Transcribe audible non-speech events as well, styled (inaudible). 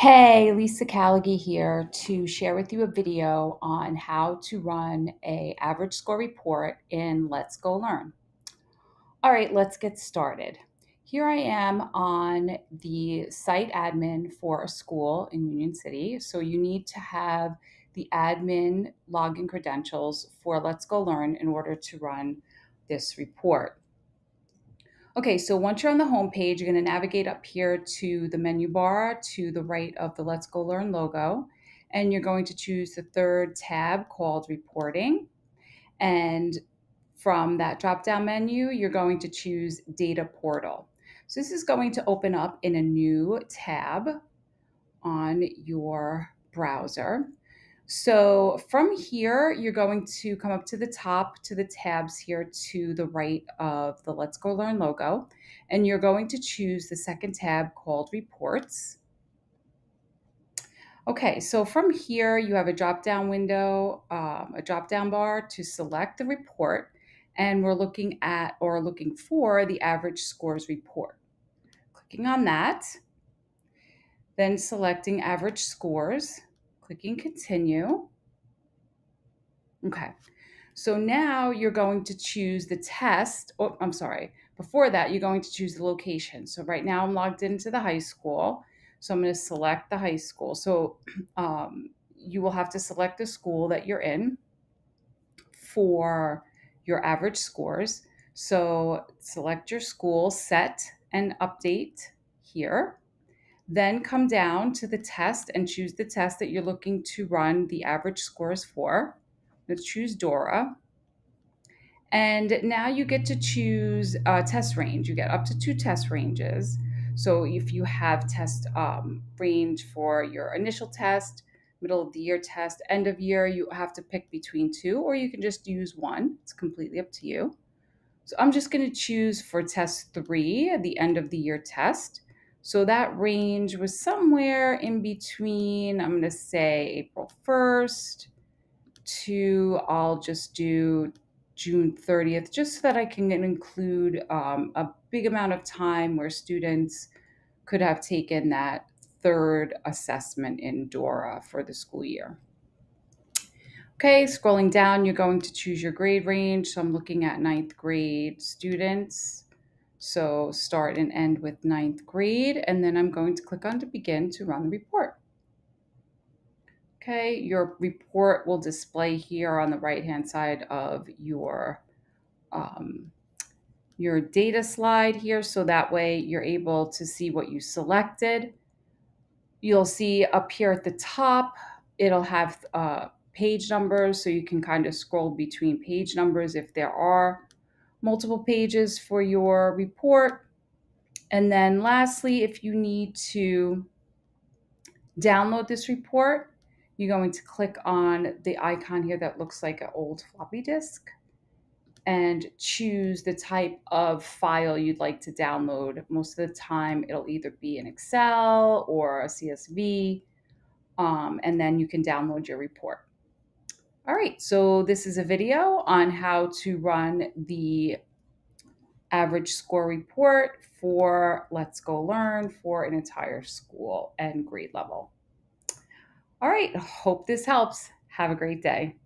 Hey, Lisa Callaghy here to share with you a video on how to run a average score report in Let's Go Learn. All right, let's get started. Here I am on the site admin for a school in Union City. So you need to have the admin login credentials for Let's Go Learn in order to run this report. Okay, so once you're on the home page, you're going to navigate up here to the menu bar to the right of the Let's Go Learn logo, and you're going to choose the third tab called Reporting. And from that drop down menu, you're going to choose Data Portal. So this is going to open up in a new tab on your browser. So from here, you're going to come up to the top to the tabs here to the right of the Let's Go Learn logo, and you're going to choose the second tab called Reports. Okay, so from here, you have a drop-down window, um, a drop-down bar to select the report, and we're looking at or looking for the average scores report. Clicking on that, then selecting average scores, clicking continue. Okay, so now you're going to choose the test. Oh, I'm sorry. Before that, you're going to choose the location. So right now I'm logged into the high school. So I'm going to select the high school. So (clears throat) um, you will have to select the school that you're in for your average scores. So select your school, set and update here. Then come down to the test and choose the test that you're looking to run the average scores for. Let's choose Dora. And now you get to choose a test range. You get up to two test ranges. So if you have test um, range for your initial test, middle of the year test, end of year, you have to pick between two, or you can just use one. It's completely up to you. So I'm just going to choose for test three, the end of the year test. So that range was somewhere in between, I'm going to say April 1st to, I'll just do June 30th, just so that I can include um, a big amount of time where students could have taken that third assessment in DORA for the school year. Okay, scrolling down, you're going to choose your grade range. So I'm looking at ninth grade students. So start and end with ninth grade, and then I'm going to click on to begin to run the report. Okay, your report will display here on the right-hand side of your, um, your data slide here. So that way you're able to see what you selected. You'll see up here at the top, it'll have uh, page numbers. So you can kind of scroll between page numbers if there are multiple pages for your report. And then lastly, if you need to download this report, you're going to click on the icon here that looks like an old floppy disk and choose the type of file you'd like to download. Most of the time, it'll either be an Excel or a CSV, um, and then you can download your report. All right, so this is a video on how to run the average score report for Let's Go Learn for an entire school and grade level. All right, hope this helps. Have a great day.